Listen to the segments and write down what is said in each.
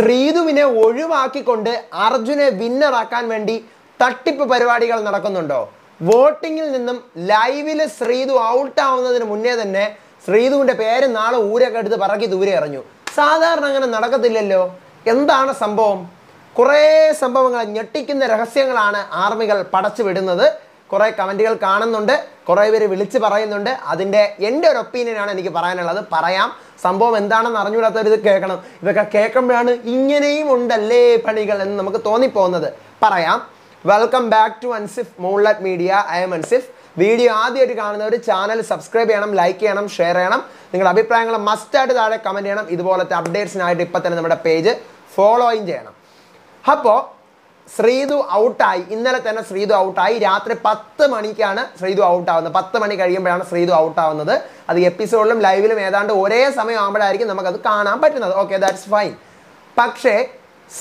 ശ്രീതുവിനെ ഒഴിവാക്കിക്കൊണ്ട് അർജുനെ വിന്നറാക്കാൻ വേണ്ടി തട്ടിപ്പ് പരിപാടികൾ നടക്കുന്നുണ്ടോ? വോട്ടിങ്ങിൽ നിന്നും ലൈവിൽ ശ്രീതു ഔട്ട് ആവുന്നതിന് മുന്നേ തന്നെ ശ്രീതുവിന്റെ പേര് നാളെ ഊരൊക്കെ എടുത്ത് പറക്കി ദൂരെ എറിഞ്ഞു. സാധാരണ അങ്ങനെ നടക്കത്തില്ലല്ലോ? എന്താണ് സംഭവം? കുറേ സംഭവങ്ങൾ ഞെട്ടിക്കുന്ന രഹസ്യങ്ങളാണ് ആർമികൾ പടച്ചു വിടുന്നത് കുറേ കമന്റുകൾ കാണുന്നുണ്ട്. കുറേ പേര് വിളിച്ച് പറയുന്നുണ്ട്. അതിന്റെ എന്റെ ഒരു ഒപ്പീനിയനാണ് എനിക്ക് പറയാനുള്ളത്. പറയാം. സംഭവം എന്താണെന്ന് അറിഞ്ഞുകൂടാത്തവർ ഇത് കേൾക്കണം. ഇതൊക്കെ കേൾക്കുമ്പോഴാണ് ഇങ്ങനെയും ഉണ്ടല്ലേ പണികൾ എന്ന് നമുക്ക് തോന്നിപ്പോകുന്നത്. പറയാം. Welcome back to Ansif Moonlet Media I am Ansif video ആദ്യമായിട്ട് കാണുന്നവർ ചാനൽ സബ്സ്ക്രൈബ് ചെയ്യണം ലൈക്ക് ചെയ്യണം ഷെയർ ചെയ്യണം. നിങ്ങളുടെ അഭിപ്രായങ്ങൾ മസ്റ്റായിട്ട് താഴെ കമന്റ് ചെയ്യണം. ഇതുപോലത്തെ അപ്ഡേറ്റ്സിനായിട്ട് ഇപ്പം തന്നെ നമ്മുടെ പേജ് ഫോളോയും ചെയ്യണം. അപ്പോൾ ശ്രീതു ഔട്ടായി. ഇന്നലെ തന്നെ ശ്രീതു ഔട്ടായി. രാത്രി പത്ത് മണിക്കാണ് ശ്രീതു ഔട്ടാവുന്നത്. പത്ത് മണി കഴിയുമ്പോഴാണ് ശ്രീതു ഔട്ടാവുന്നത്. അത് എപ്പിസോഡിലും ലൈവിലും ഏതാണ്ട് ഒരേ സമയം ആകുമ്പോഴായിരിക്കും നമുക്കത് കാണാൻ പറ്റുന്നത്. ഓക്കെ ദാറ്റ്സ് ഫൈൻ പക്ഷേ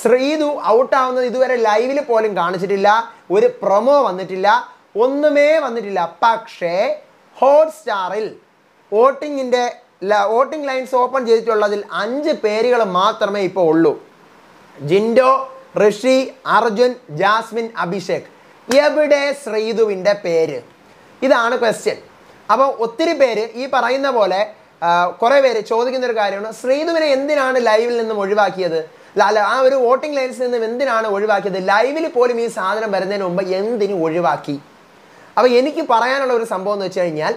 ശ്രീതു ഔട്ടാവുന്നത് ഇതുവരെ ലൈവിൽ പോലും കാണിച്ചിട്ടില്ല. ഒരു പ്രൊമോ വന്നിട്ടില്ല. ഒന്നുമേ വന്നിട്ടില്ല. പക്ഷേ ഹോട്ട്സ്റ്റാറിൽ വോട്ടിങ്ങിന്റെ വോട്ടിംഗ് ലൈൻസ് ഓപ്പൺ ചെയ്തിട്ടുള്ളതിൽ അഞ്ച് പേരുകൾ മാത്രമേ ഇപ്പോൾ ഉള്ളൂ. ജിൻഡോ ഋഷി അർജുൻ ജാസ്മിൻ അഭിഷേക്. എവിടെ ശ്രീതുവിന്റെ പേര്? ഇതാണ് ക്വസ്റ്റ്യൻ അപ്പോൾ ഒത്തിരി പേര് ഈ പറയുന്ന പോലെ കുറേ പേര് ചോദിക്കുന്ന ഒരു കാര്യമാണ്. ശ്രീതുവിനെ എന്തിനാണ് ലൈവിൽ നിന്നും ഒഴിവാക്കിയത്? അല്ല ആ ഒരു വോട്ടിംഗ് ലൈൻസിൽ നിന്നും എന്തിനാണ് ഒഴിവാക്കിയത്? ലൈവിൽ പോലും ഈ സാധനം വരുന്നതിന് മുമ്പ് എന്തിനു ഒഴിവാക്കി? അപ്പോൾ എനിക്ക് പറയാനുള്ള ഒരു സംഭവം എന്ന് വെച്ച് കഴിഞ്ഞാൽ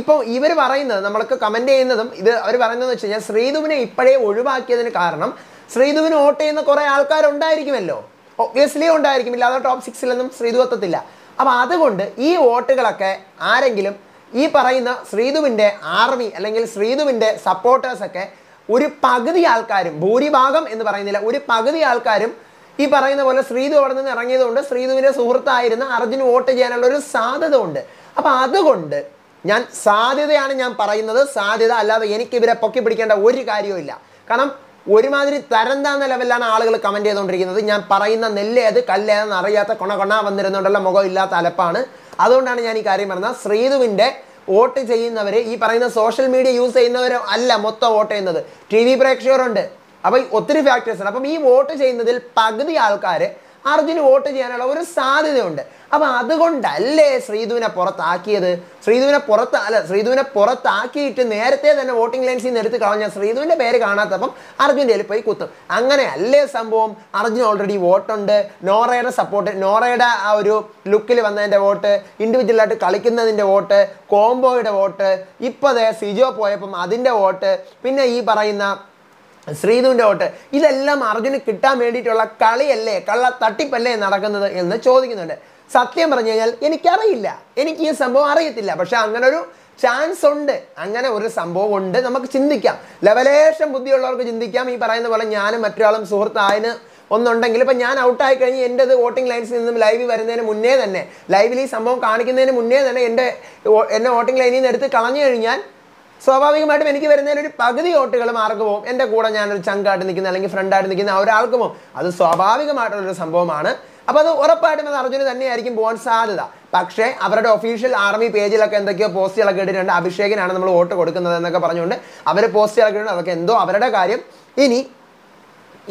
ഇപ്പോൾ ഇവർ പറയുന്നത് നമ്മൾക്ക് കമന്റ് ചെയ്യുന്നതും ഇത് അവർ പറയുന്നതെന്ന് വെച്ച് കഴിഞ്ഞാൽ ശ്രീധുവിനെ ഇപ്പോഴേ ഒഴിവാക്കിയതിന് കാരണം ശ്രീധുവിന് വോട്ട് ചെയ്യുന്ന കുറേ ആൾക്കാരുണ്ടായിരിക്കുമല്ലോ. ഒബ്വിയസ്ലി ഉണ്ടായിരിക്കും ഇല്ലാതെ ടോപ്പ് സിക്സിലൊന്നും ശ്രീധു എത്തത്തില്ല. അപ്പോൾ അതുകൊണ്ട് ഈ വോട്ടുകളൊക്കെ ആരെങ്കിലും ഈ പറയുന്ന ശ്രീധുവിന്റെ ആർമി അല്ലെങ്കിൽ ശ്രീധുവിന്റെ സപ്പോർട്ടേഴ്സൊക്കെ ഒരു പകുതി ആൾക്കാരും ഭൂരിഭാഗം എന്ന് പറയുന്നില്ല ഒരു പകുതി ആൾക്കാരും ഈ പറയുന്ന പോലെ ശ്രീധു അവിടെ നിന്ന് ഇറങ്ങിയതുകൊണ്ട് ശ്രീധുവിന്റെ സുഹൃത്തായിരുന്ന അർജുന് വോട്ട് ചെയ്യാനുള്ള ഒരു സാധ്യത ഉണ്ട് അപ്പൊ അതുകൊണ്ട് ഞാൻ സാധ്യതയാണ് ഞാൻ പറയുന്നത്. സാധ്യത അല്ലാതെ എനിക്ക് ഇവരെ പൊക്കി പിടിക്കേണ്ട ഒരു കാര്യവും കാരണം ഒരുമാതിരി തരം താന്ന ലെവലിലാണ് ആളുകൾ കമന്റ് ചെയ്തുകൊണ്ടിരിക്കുന്നത്. ഞാൻ പറയുന്ന നെല്ലേത് കല്ലേതെന്ന് അറിയാത്ത കൊണ കൊണ വന്നിരുന്നുണ്ടല്ലോ മുഖം ഇല്ലാത്ത അലപ്പാണ്. അതുകൊണ്ടാണ് ഞാൻ ഈ കാര്യം പറഞ്ഞത്. ശ്രീധുവിന്റെ വോട്ട് ചെയ്യുന്നവർ ഈ പറയുന്ന സോഷ്യൽ മീഡിയ യൂസ് ചെയ്യുന്നവർ അല്ല മൊത്തം വോട്ട് ചെയ്യുന്നത്. ടി വി പ്രേക്ഷകരുണ്ട്. അപ്പൊ ഒത്തിരി ഫാക്ടേഴ്സ് ഉണ്ട്. അപ്പം ഈ വോട്ട് ചെയ്യുന്നതിൽ പകുതി ആൾക്കാർ അർജുന് വോട്ട് ചെയ്യാനുള്ള ഒരു സാധ്യതയുണ്ട്. അപ്പൊ അതുകൊണ്ടല്ലേ ശ്രീധുവിനെ പുറത്താക്കിയത്? ശ്രീധുവിനെ പുറത്ത് അല്ല ശ്രീധുവിനെ പുറത്താക്കിയിട്ട് നേരത്തെ തന്നെ വോട്ടിംഗ് ലൈൻസിൽ നിന്ന് എടുത്ത് കളഞ്ഞ ശ്രീധുവിന്റെ പേര് കാണാത്തപ്പം അർജുന്റെ കയ്യിൽ പോയി കുത്തും. അങ്ങനെ അല്ലേ സംഭവം? അർജുൻ ഓൾറെഡി വോട്ടുണ്ട്. നോറയുടെ സപ്പോർട്ട് നോറയുടെ ആ ഒരു ലുക്കിൽ വന്നതിന്റെ വോട്ട് ഇൻഡിവിജ്വലായിട്ട് കളിക്കുന്നതിന്റെ വോട്ട് കോംബോയുടെ വോട്ട് ഇപ്പോൾ ദേ സിജോ പോയപ്പം അതിന്റെ വോട്ട് പിന്നെ ഈ പറയുന്ന ശ്രീധുവിന്റെ വോട്ട്. ഇതെല്ലാം അർജുന് കിട്ടാൻ വേണ്ടിയിട്ടുള്ള കളിയല്ലേ കള്ള തട്ടിപ്പല്ലേ നടക്കുന്നത് എന്ന് ചോദിക്കുന്നുണ്ട്. സത്യം പറഞ്ഞു കഴിഞ്ഞാൽ എനിക്കറിയില്ല. എനിക്ക് ഈ സംഭവം അറിയത്തില്ല. പക്ഷെ അങ്ങനെ ഒരു ചാൻസ് ഉണ്ട്. അങ്ങനെ ഒരു സംഭവം ഉണ്ട്. നമുക്ക് ചിന്തിക്കാം. ലെവലേഷൻ ബുദ്ധിയുള്ളവർക്ക് ചിന്തിക്കാം. ഈ പറയുന്ന പോലെ ഞാനും മറ്റൊരാളും സുഹൃത്തായതിന് ഒന്നുണ്ടെങ്കിൽ ഇപ്പം ഞാൻ ഔട്ടായി കഴിഞ്ഞ് എന്റെ വോട്ടിംഗ് ലൈൻസിൽ നിന്നും ലൈവ് വരുന്നതിന് മുന്നേ തന്നെ ലൈവിൽ ഈ സംഭവം കാണിക്കുന്നതിന് മുന്നേ തന്നെ എന്റെ എന്നെ വോട്ടിംഗ് ലൈനിൽ നിന്ന് എടുത്ത് കളഞ്ഞു കഴിഞ്ഞാൽ സ്വാഭാവികമായിട്ടും എനിക്ക് വരുന്നതിൽ ഒരു പകുതി വോട്ടുകൾ മാർക്ക് പോകും എന്റെ കൂടെ ഞാനൊരു ചങ്കായിട്ട് നിൽക്കുന്ന അല്ലെങ്കിൽ ഫ്രണ്ടായിട്ട് നിൽക്കുന്ന ഒരാൾക്ക് പോകും അത് സ്വാഭാവികമായിട്ടുള്ളൊരു സംഭവമാണ്. അപ്പോൾ അത് ഉറപ്പായിട്ടും അത് അർജുന് തന്നെയായിരിക്കും പോകാൻ സാധ്യത. പക്ഷേ അവരുടെ ഒഫീഷ്യൽ ആർമി പേജിലൊക്കെ എന്തൊക്കെയോ പോസ്റ്റുകളൊക്കെ ഇട്ടിട്ടുണ്ട്. അഭിഷേകനാണ് നമ്മൾ വോട്ട് കൊടുക്കുന്നത് എന്നൊക്കെ പറഞ്ഞുകൊണ്ട് അവർ പോസ്റ്റുകളൊക്കെ ഇട്ടുണ്ട് അതൊക്കെ എന്തോ അവരുടെ കാര്യം. ഇനി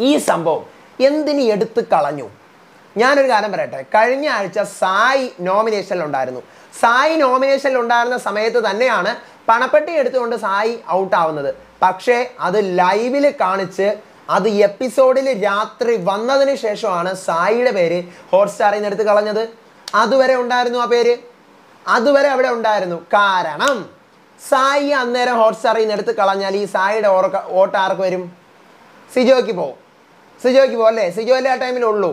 ഈ സംഭവം എന്തിനു എടുത്ത് കളഞ്ഞു? ഞാനൊരു കാര്യം പറയട്ടെ. കഴിഞ്ഞ ആഴ്ച സായി നോമിനേഷനിലുണ്ടായിരുന്നു സായി നോമിനേഷനിലുണ്ടായിരുന്ന സമയത്ത് തന്നെയാണ് പണപ്പെട്ടി എടുത്തുകൊണ്ട് സായി ഔട്ട് ആവുന്നത് പക്ഷേ അത് ലൈവിൽ കാണിച്ച് അത് എപ്പിസോഡിൽ രാത്രി വന്നതിന് ശേഷമാണ് സായിയുടെ പേര് ഹോട്ട്സ്റ്റാറിൽ നിന്ന് എടുത്ത് കളഞ്ഞത്. അതുവരെ ഉണ്ടായിരുന്നു ആ പേര്. അതുവരെ അവിടെ ഉണ്ടായിരുന്നു. കാരണം സായി അന്നേരം ഹോട്ട്സ്റ്റാറിൽ നിന്ന് എടുത്ത് കളഞ്ഞാൽ ഈ സായിയുടെ ഓർക്ക വോട്ട് ആർക്ക് വരും? സിജോയ്ക്ക് പോകും സിജോയ്ക്ക് പോകും അല്ലേ? സിജോ അല്ലേ ആ ടൈമിൽ ഉള്ളൂ.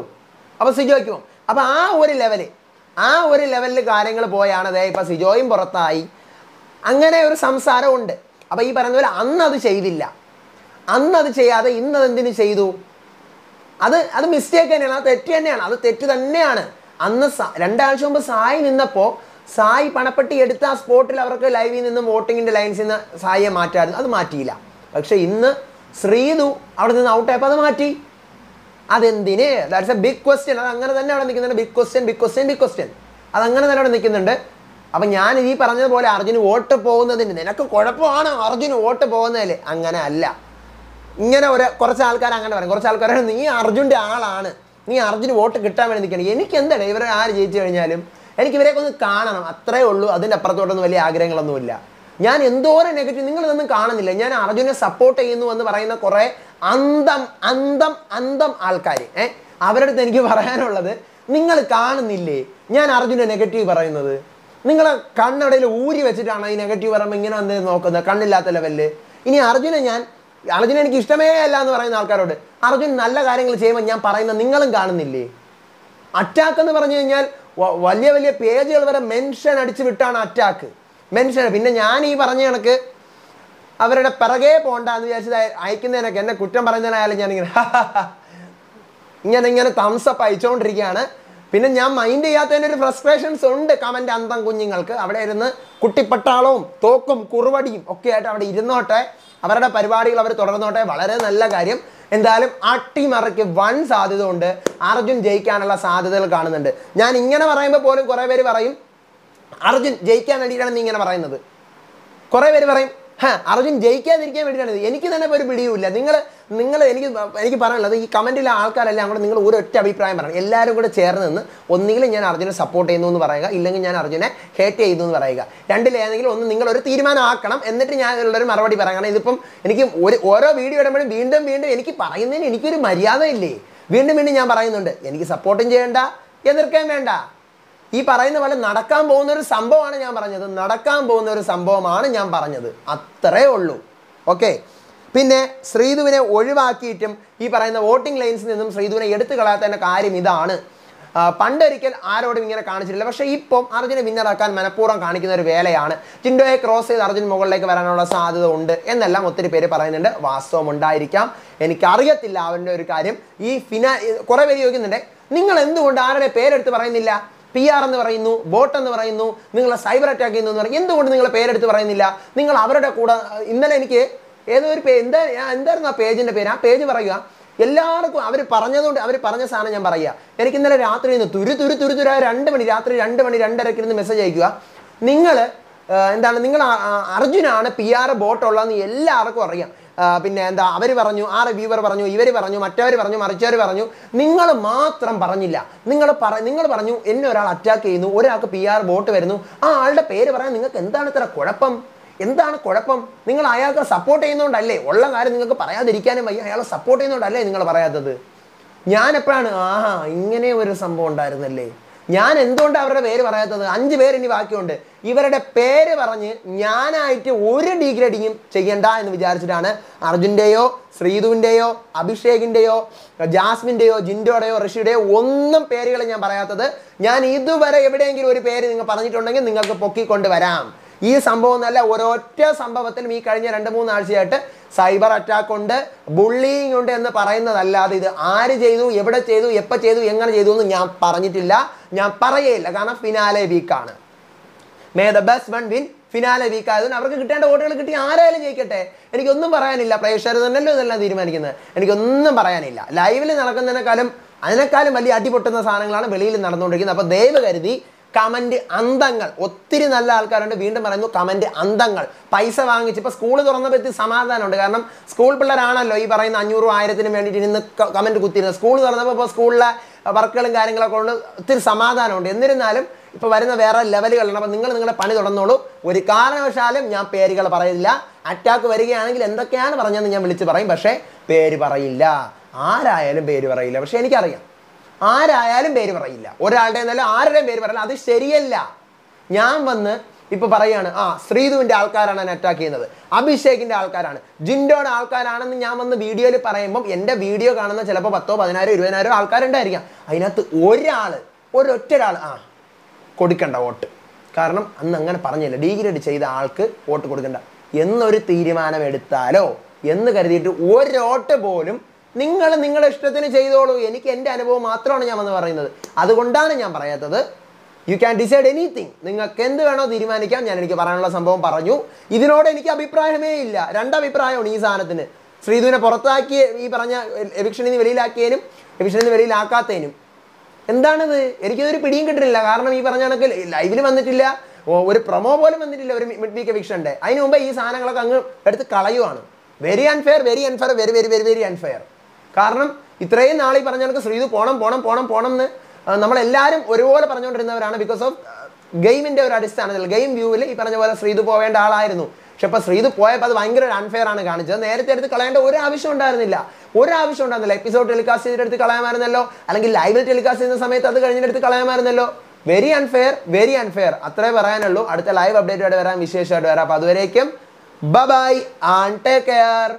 അപ്പോൾ സിജോയ്ക്ക് പോകും അപ്പോൾ ആ ഒരു ലെവൽ ആ ഒരു ലെവലിൽ കാര്യങ്ങൾ പോയാണ് അതെ ഇപ്പം സിജോയും പുറത്തായി. അങ്ങനെ ഒരു സംസാരമുണ്ട്. അപ്പോൾ ഈ പറയുന്ന പോലെ അന്ന് അത് ചെയ്തില്ല. അന്ന് അത് ചെയ്യാതെ ഇന്ന് അതെന്തിനു ചെയ്തു? അത് അത് മിസ്റ്റേക്ക് തന്നെയാണ്. അത് തെറ്റ് തന്നെയാണ്. അത് തെറ്റ് തന്നെയാണ്. അന്ന് രണ്ടാഴ്ച മുമ്പ് സായി നിന്നപ്പോൾ സായി പണപ്പെട്ടി എടുത്ത ആ സ്പോട്ടിൽ അവർക്ക് ലൈവിൽ നിന്നും വോട്ടിങ്ങിന്റെ ലൈൻസിൽ നിന്ന് സായിയെ മാറ്റായിരുന്നു. അത് മാറ്റിയില്ല. പക്ഷേ ഇന്ന് ശ്രീതു അവിടെ നിന്ന് ഔട്ടായപ്പോൾ അത് മാറ്റി. അതെന്തിന്? ദാറ്റ്സ് എ ബിഗ് ക്വസ്റ്റ്യൻ അത് അങ്ങനെ തന്നെ അവിടെ നിൽക്കുന്നുണ്ട്. Big question big question big question അത് അങ്ങനെ തന്നെ അവിടെ നിൽക്കുന്നുണ്ട്. അപ്പം ഞാൻ ഈ പറഞ്ഞതുപോലെ അർജുന് വോട്ട് പോകുന്നതിന് നിനക്ക് കുഴപ്പമാണ് അർജുന് വോട്ട് പോകുന്നതിൽ അങ്ങനെ അല്ല. ഇങ്ങനെ ഒരു കുറച്ച് ആൾക്കാർ അങ്ങനെ പറയും. കുറച്ച് ആൾക്കാർ നീ അർജുന്റെ ആളാണ്. നീ അർജുന് വോട്ട് കിട്ടാൻ വേണ്ടി നിൽക്കണം എനിക്ക് എന്താണ് ഇവരെ ആര് ജയിച്ചു കഴിഞ്ഞാലും എനിക്ക് ഇവരെയൊക്കെ ഒന്ന് കാണണം. അത്രേ ഉള്ളൂ. അതിന്റെ അപ്പുറത്തോട്ടൊന്നും വലിയ ആഗ്രഹങ്ങളൊന്നുമില്ല ഞാൻ എന്തോരം നെഗറ്റീവ് നിങ്ങളിതൊന്നും കാണുന്നില്ല. ഞാൻ അർജുനെ സപ്പോർട്ട് ചെയ്യുന്നു എന്ന് പറയുന്ന കുറേ അന്തം അന്തം അന്തം ആൾക്കാർ ഏഹ് അവരുടെ അടുത്ത് എനിക്ക് പറയാനുള്ളത് നിങ്ങൾ കാണുന്നില്ലേ? ഞാൻ അർജുനെ നെഗറ്റീവ് പറയുന്നത്. നിങ്ങളെ കണ്ണടയിൽ ഊരി വെച്ചിട്ടാണ് ഈ നെഗറ്റീവ് പറയുമ്പോൾ ഇങ്ങനെ വന്ന് നോക്കുന്നത്. കണ്ണില്ലാത്ത ലെവലിൽ ഇനി അർജുനെ ഞാൻ അർജുന എനിക്ക് ഇഷ്ടമേ അല്ല എന്ന് പറയുന്ന ആൾക്കാരോട് അർജുൻ നല്ല കാര്യങ്ങൾ ചെയ്യുമ്പോൾ ഞാൻ പറയുന്ന നിങ്ങളും കാണുന്നില്ലേ? അറ്റാക്ക് എന്ന് പറഞ്ഞു കഴിഞ്ഞാൽ വലിയ വലിയ പേജുകൾ വരെ മെൻഷൻ അടിച്ചു വിട്ടാണ് അറ്റാക്ക് മെൻഷൻ പിന്നെ ഞാൻ ഈ പറഞ്ഞ കണക്ക് അവരുടെ പിറകെ പോണ്ട എന്ന് വിചാരിച്ചത് അയ- അയക്കുന്നതിനൊക്കെ എന്നെ കുറ്റം പറയുന്നതിനായാലും ഞാനിങ്ങനെ ഇങ്ങനെ ഇങ്ങനെ തംസപ്പ് അയച്ചുകൊണ്ടിരിക്കുകയാണ് പിന്നെ ഞാൻ മൈൻഡ് ചെയ്യാത്തതിന്റെ ഒരു ഫ്രസ്ട്രേഷൻസ് ഉണ്ട്. കമന്റ് അന്തം കുഞ്ഞുങ്ങൾക്ക്. അവിടെ ഇരുന്ന് കുട്ടിപ്പട്ടാളവും തോക്കും കുറുവടിയും ഒക്കെ ആയിട്ട് അവിടെ ഇരുന്നോട്ടെ. അവരുടെ പരിപാടികൾ അവർ തുടർന്നോട്ടെ. വളരെ നല്ല കാര്യം. എന്തായാലും അട്ടിമറിക്ക് വൺ സാധ്യത ഉണ്ട് അർജുൻ ജയിക്കാനുള്ള സാധ്യതകൾ കാണുന്നുണ്ട്. ഞാൻ ഇങ്ങനെ പറയുമ്പോൾ പോലും കുറേ പേര് പറയും അർജുൻ ജയിക്കാൻ വേണ്ടിയിട്ടാണ് നീ ഇങ്ങനെ പറയുന്നത്. കുറേ പേര് പറയും ഹാ അർജുൻ ജയിക്കാതിരിക്കാൻ വേണ്ടിയിട്ടാണ് എനിക്ക് തന്നെ ഒരു പിടിയുമില്ല. നിങ്ങൾ നിങ്ങൾ എനിക്ക് എനിക്ക് പറയാനുള്ളത് ഈ കമന്റിലെ ആൾക്കാരെല്ലാം കൂടെ നിങ്ങൾ ഒരൊറ്റ അഭിപ്രായം പറയണം. എല്ലാവരും കൂടെ ചേർന്ന് നിന്ന് ഒന്നുകിലും ഞാൻ അർജുനെ സപ്പോർട്ട് ചെയ്യുന്നു എന്ന് പറയുക ഇല്ലെങ്കിൽ ഞാൻ അർജുനെ ഹേറ്റ് ചെയ്യുന്നു എന്ന് പറയുക. രണ്ടിലേതെങ്കിലും ഒന്ന് നിങ്ങൾ ഒരു തീരുമാനം ആക്കണം എന്നിട്ട് ഞാൻ ഉള്ളൊരു മറുപടി പറയാം. കാരണം ഇതിപ്പം എനിക്ക് ഒരു ഓരോ വീഡിയോ ഇടുമ്പോഴും വീണ്ടും വീണ്ടും എനിക്ക് പറയുന്നതിന് എനിക്കൊരു മര്യാദ ഇല്ലേ വീണ്ടും വീണ്ടും ഞാൻ പറയുന്നുണ്ട് എനിക്ക് സപ്പോർട്ടും ചെയ്യേണ്ട എതിർക്കാൻ വേണ്ട. ഈ പറയുന്ന പോലെ നടക്കാൻ പോകുന്ന ഒരു സംഭവമാണ് ഞാൻ പറഞ്ഞത്. നടക്കാൻ പോകുന്ന ഒരു സംഭവമാണ് ഞാൻ പറഞ്ഞത്. അത്രേ ഉള്ളൂ. ഓക്കെ? പിന്നെ ശ്രീധുവിനെ ഒഴിവാക്കിയിട്ടും ഈ പറയുന്ന വോട്ടിംഗ് ലൈൻസിൽ നിന്നും ശ്രീധുവിനെ എടുത്തു കളയാത്തതിന്റെ കാര്യം ഇതാണ്. പണ്ടൊരിക്കൽ ആരോടും ഇങ്ങനെ കാണിച്ചിട്ടില്ല. പക്ഷേ ഇപ്പം അർജുനെ വിന്നറാക്കാൻ മനഃപൂർവം കാണിക്കുന്ന ഒരു വേലയാണ്. ചിൻഡോയെ ക്രോസ് ചെയ്ത് അർജുൻ മുകളിലേക്ക് വരാനുള്ള സാധ്യത ഉണ്ട് എന്നെല്ലാം ഒത്തിരി പേര് പറയുന്നുണ്ട്. വാസ്തവം ഉണ്ടായിരിക്കാം. എനിക്കറിയത്തില്ല അവന്റെ ഒരു കാര്യം. ഈ ഫിനാ കുറേ പേര് ചോദിക്കുന്നുണ്ട്. നിങ്ങൾ എന്തുകൊണ്ട് ആരുടെ പേരെടുത്ത് പറയുന്നില്ല? പി ആർ എന്ന് പറയുന്നു ബോട്ട് എന്ന് പറയുന്നു നിങ്ങൾ സൈബർ അറ്റാക്ക് ചെയ്യുന്നു എന്ന് പറയും എന്തുകൊണ്ട് നിങ്ങൾ പേരെടുത്ത് പറയുന്നില്ല? നിങ്ങൾ അവരുടെ കൂടെ ഇന്നലെ എനിക്ക് ഏതോ ഒരു പേ എന്താ എന്തായിരുന്നു ആ പേജിന്റെ പേര്? ആ പേജ് പറയുക. എല്ലാവർക്കും അവർ പറഞ്ഞതുകൊണ്ട് അവർ പറഞ്ഞ സാധനം ഞാൻ പറയുക. എനിക്ക് ഇന്നലെ രാത്രി നിന്ന് തുരു തുരു തുരു തുര രണ്ട് മണി രാത്രി രണ്ട് മണി രണ്ടരയ്ക്ക് ഇരുന്ന് മെസ്സേജ് അയക്കുക. നിങ്ങൾ എന്താണ് നിങ്ങൾ അർജുനാണ് പി ആർ ബോട്ടുള്ളതെന്ന് എല്ലാവർക്കും അറിയാം. പിന്നെ എന്താ അവർ പറഞ്ഞു ആ റിവ്യൂവർ പറഞ്ഞു ഇവർ പറഞ്ഞു മറ്റവർ പറഞ്ഞു മറിച്ചവർ പറഞ്ഞു. നിങ്ങൾ മാത്രം പറഞ്ഞില്ല. നിങ്ങൾ പറ നിങ്ങൾ പറഞ്ഞു എന്നെ ഒരാൾ അറ്റാക്ക് ചെയ്യുന്നു ഒരാൾക്ക് പി ആർ വോട്ട് വരുന്നു. ആ ആളുടെ പേര് പറയാൻ നിങ്ങൾക്ക് എന്താണ് ഇത്ര കുഴപ്പം? എന്താണ് കുഴപ്പം? നിങ്ങൾ അയാൾക്ക് സപ്പോർട്ട് ചെയ്യുന്നതുകൊണ്ടല്ലേ ഉള്ള കാര്യം നിങ്ങൾക്ക് പറയാതിരിക്കാനും വയ്യ. അയാളെ സപ്പോർട്ട് ചെയ്യുന്നതുകൊണ്ടല്ലേ നിങ്ങൾ പറയാത്തത്? ഞാനെപ്പോഴാണ് ആഹാ ഇങ്ങനെ ഒരു സംഭവം ഉണ്ടായിരുന്നല്ലേ? ഞാൻ എന്തുകൊണ്ട് അവരുടെ പേര് പറയാത്തത്? അഞ്ച് പേര് ഇനി ബാക്കിയുണ്ട്. ഇവരുടെ പേര് പറഞ്ഞ് ഞാനായിട്ട് ഒരു ഡീഗ്രേഡിങ്ങും ചെയ്യണ്ട എന്ന് വിചാരിച്ചിട്ടാണ് അർജുന്റെയോ ശ്രീധുവിന്റെയോ അഭിഷേകിന്റെയോ ജാസ്മിന്റെയോ ജിൻഡോയുടെയോ ഋഷിയുടെയോ ഒന്നും പേരുകൾ ഞാൻ പറയാത്തത്. ഞാൻ ഇതുവരെ എവിടെയെങ്കിലും ഒരു പേര് നിങ്ങൾ പറഞ്ഞിട്ടുണ്ടെങ്കിൽ നിങ്ങൾക്ക് പൊക്കിക്കൊണ്ട് വരാം. ഈ സംഭവം എന്നല്ല ഒരൊറ്റ സംഭവത്തിലും ഈ കഴിഞ്ഞ രണ്ട് മൂന്ന് ആഴ്ചയായിട്ട് സൈബർ അറ്റാക്ക് ഉണ്ട് ബുള്ളിങ് ഉണ്ട് എന്ന് പറയുന്നതല്ലാതെ ഇത് ആര് ചെയ്തു എവിടെ ചെയ്തു എപ്പോൾ ചെയ്തു എങ്ങനെ ചെയ്തു എന്ന് ഞാൻ പറഞ്ഞിട്ടില്ല. ഞാൻ പറയേയില്ല കാരണം finale വീക്കാണ് may the best one win finale week ആയതുകൊണ്ട് അവർക്ക് കിട്ടേണ്ട വോട്ടുകൾ കിട്ടി ആരായാലും ജയിക്കട്ടെ. എനിക്കൊന്നും പറയാനില്ല പ്രേക്ഷകർ തന്നെയല്ലോ ഇതെല്ലാം തീരുമാനിക്കുന്നത്. എനിക്കൊന്നും പറയാനില്ല. ലൈവിൽ നടക്കുന്നതിനേക്കാളും അതിനേക്കാളും വലിയ അടിപൊട്ടുന്ന സാധനങ്ങളാണ് വെളിയിൽ നടന്നുകൊണ്ടിരിക്കുന്നത്. അപ്പോൾ ദയവ് കരുതി കമന്റ് അന്തങ്ങൾ. ഒത്തിരി നല്ല ആൾക്കാരുണ്ട്. വീണ്ടും പറയുന്നു കമന്റ് അന്തങ്ങൾ. പൈസ വാങ്ങിച്ച് ഇപ്പോൾ സ്കൂൾ തുറന്നപ്പോൾ എത്തി സമാധാനമുണ്ട്. കാരണം സ്കൂൾ പിള്ളേരാണല്ലോ ഈ പറയുന്ന അഞ്ഞൂറും ആയിരത്തിനും വേണ്ടിയിട്ട് ഇന്ന് കമന്റ് കുത്തിയിരുന്നത്. സ്കൂൾ തുറന്നപ്പോൾ ഇപ്പോൾ സ്കൂളിലെ വർക്കുകളും കാര്യങ്ങളൊക്കെ കൊണ്ട് ഒത്തിരി സമാധാനമുണ്ട്. എന്നിരുന്നാലും ഇപ്പോൾ വരുന്ന വേറെ ലെവലുകളുണ്ട് അപ്പോൾ നിങ്ങൾ നിങ്ങളുടെ പണി തുടർന്നോളൂ. ഒരു കാരണവശാലും ഞാൻ പേരുകൾ പറയില്ല അറ്റാക്ക് വരികയാണെങ്കിൽ എന്തൊക്കെയാണ് പറഞ്ഞതെന്ന് ഞാൻ വിളിച്ച് പറയും. പക്ഷേ പേര് പറയില്ല. ആരായാലും പേര് പറയില്ല. പക്ഷേ എനിക്കറിയാം. ആരായാലും പേര് പറയില്ല. ഒരാളുടെ എന്നല്ല ആരുടെയും പേര് പറയില്ല അത് ശരിയല്ല. ഞാൻ വന്ന് ഇപ്പൊ പറയാണ് ആ ശ്രീധുവിന്റെ ആൾക്കാരാണ് എന്നെ അറ്റാക്ക് ചെയ്യുന്നത്. അഭിഷേകിന്റെ ആൾക്കാരാണ്. ജിൻഡോയുടെ ആൾക്കാരാണെന്ന് ഞാൻ വന്ന് വീഡിയോയിൽ പറയുമ്പോൾ എന്റെ വീഡിയോ കാണുന്ന ചിലപ്പോൾ പത്തോ പതിനായിരം ഇരുപതിനായിരം ആൾക്കാരുണ്ടായിരിക്കാം. അതിനകത്ത് ഒരാൾ ഒരൊറ്റ ഒരാൾ ആ കൊടുക്കണ്ട വോട്ട്. കാരണം അന്ന് അങ്ങനെ പറഞ്ഞില്ല. ഡീഗ്രേഡ് ചെയ്ത ആൾക്ക് വോട്ട് കൊടുക്കണ്ട. എന്നൊരു തീരുമാനം എടുത്താലോ എന്ന് കരുതിയിട്ട് ഒരു വോട്ട് പോലും നിങ്ങൾ നിങ്ങളുടെ ഇഷ്ടത്തിന് ചെയ്തോളൂ. എനിക്ക് എന്റെ അനുഭവം മാത്രമാണ് ഞാൻ വന്ന് പറയുന്നത്. അതുകൊണ്ടാണ് ഞാൻ പറയാത്തത്. യു ക്യാൻ ഡിസൈഡ് എനിത്തിങ് നിങ്ങൾക്ക് എന്ത് വേണോ തീരുമാനിക്കാം. ഞാൻ എനിക്ക് പറയാനുള്ള സംഭവം പറഞ്ഞു. ഇതിനോട് എനിക്ക് അഭിപ്രായമേ ഇല്ല. രണ്ടഭിപ്രായമാണ് ഈ സാധനത്തിന്. ശ്രീധുവിനെ പുറത്താക്കി ഈ പറഞ്ഞ എവിക്ഷനിൽ നിന്ന് വെളിയിലാക്കിയതിനും എവിക്ഷനിൽ നിന്ന് വെളിയിലാക്കാത്തതിനും. എന്താണിത്? എനിക്കിതൊരു പിടിയും കിട്ടുന്നില്ല. കാരണം ഈ പറഞ്ഞ കണക്ക് ലൈവിൽ വന്നിട്ടില്ല. ഒരു പ്രൊമോ പോലും വന്നിട്ടില്ല ഒരു മിഡ് വീക്ക് എവിക്ഷന്റെ അതിന് മുമ്പ് ഈ സാധനങ്ങളൊക്കെ അങ്ങ് എടുത്ത് കളയുവാണ്. Very unfair very unfair very very very very unfair കാരണം ഇത്രയും നാളീ പറഞ്ഞ കണക്ക് ശ്രീതു പോണം പോണം പോണം പോണം എന്ന് നമ്മളെല്ലാവരും ഒരുപോലെ പറഞ്ഞുകൊണ്ടിരുന്നവരാണ് ബിക്കോസ് ഓഫ് ഗെയിമിന്റെ ഒരു അടിസ്ഥാനത്തിൽ ഗെയിം വ്യൂവിൽ ഈ പറഞ്ഞ പോലെ ശ്രീതു പോവേണ്ട ആളായിരുന്നു. പക്ഷെ ഇപ്പൊ ശ്രീതു പോയപ്പോൾ അത് ഭയങ്കര ഒരു അൺഫെയർ ആണ് കാണിച്ചത്. നേരത്തെ എടുത്ത് കളയേണ്ട ഒരു ആവശ്യം ഉണ്ടായിരുന്നില്ല. ഒരു ആവശ്യം ഉണ്ടായിരുന്നില്ല. എപ്പിസോഡ് ടെലികാസ്റ്റ് ചെയ്തെടുത്ത് കളയാമായിരുന്നല്ലോ? അല്ലെങ്കിൽ ലൈവിൽ ടെലികാസ്റ്റ് ചെയ്യുന്ന സമയത്ത് അത് കഴിഞ്ഞെടുത്ത് കളയാമായിരുന്നല്ലോ? വെരി അൺഫെയർ വെരി അൺഫെയർ അത്രേ പറയാനുള്ളൂ. അടുത്ത ലൈവ് അപ്ഡേറ്റ് വരാം വിശേഷമായിട്ട് വരാം. അപ്പൊ അതുവരേക്കും ബൈ ആൻഡ് ടേക്ക് കെയർ